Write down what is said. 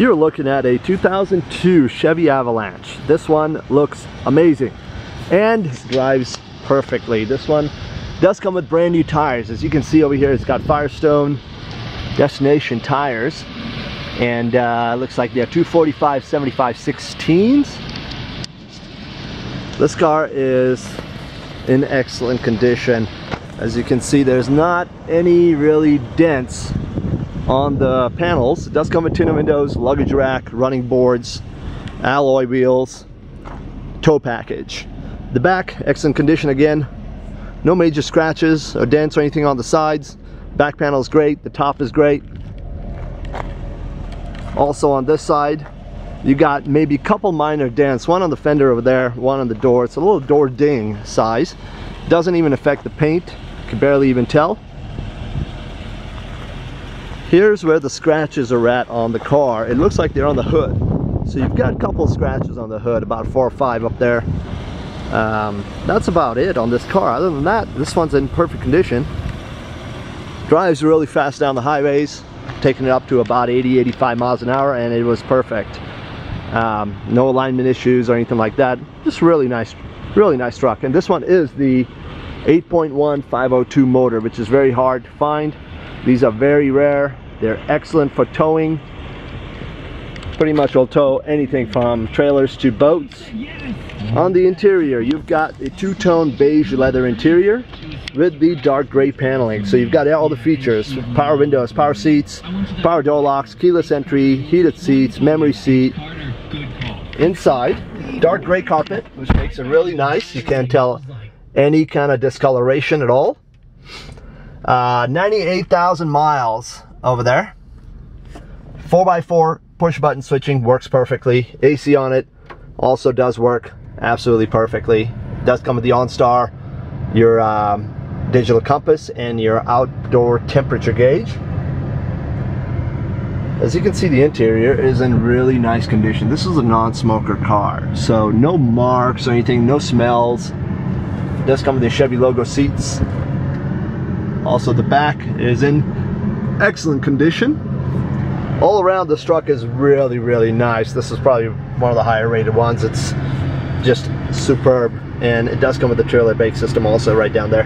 You're looking at a 2002 Chevy Avalanche. This one looks amazing and drives perfectly. This one does come with brand new tires. As you can see over here, it's got Firestone Destination tires. And uh, looks like they're 245 75 16s. This car is in excellent condition. As you can see, there's not any really dents on the panels. It does come with tinted windows, luggage rack, running boards, alloy wheels, tow package. The back, excellent condition again. No major scratches or dents or anything on the sides. Back panel is great, the top is great. Also on this side, you got maybe a couple minor dents. One on the fender over there, one on the door. It's a little door ding size. Doesn't even affect the paint. You can barely even tell. Here's where the scratches are at on the car. It looks like they're on the hood. So you've got a couple scratches on the hood, about four or five up there. Um, that's about it on this car. Other than that, this one's in perfect condition. Drives really fast down the highways, taking it up to about 80, 85 miles an hour, and it was perfect. Um, no alignment issues or anything like that. Just really nice, really nice truck. And this one is the 8.1 502 motor, which is very hard to find. These are very rare. They're excellent for towing. Pretty much will tow anything from trailers to boats. On the interior, you've got a two-tone beige leather interior with the dark gray paneling. So you've got all the features, power windows, power seats, power door locks, keyless entry, heated seats, memory seat. Inside, dark gray carpet, which makes it really nice. You can't tell any kind of discoloration at all. Uh, 98,000 miles over there. 4x4 push button switching works perfectly. AC on it also does work absolutely perfectly. Does come with the OnStar, your um, digital compass, and your outdoor temperature gauge. As you can see, the interior is in really nice condition. This is a non-smoker car, so no marks or anything, no smells. Does come with the Chevy logo seats. Also, the back is in excellent condition. All around, this truck is really, really nice. This is probably one of the higher rated ones. It's just superb, and it does come with the trailer brake system also right down there.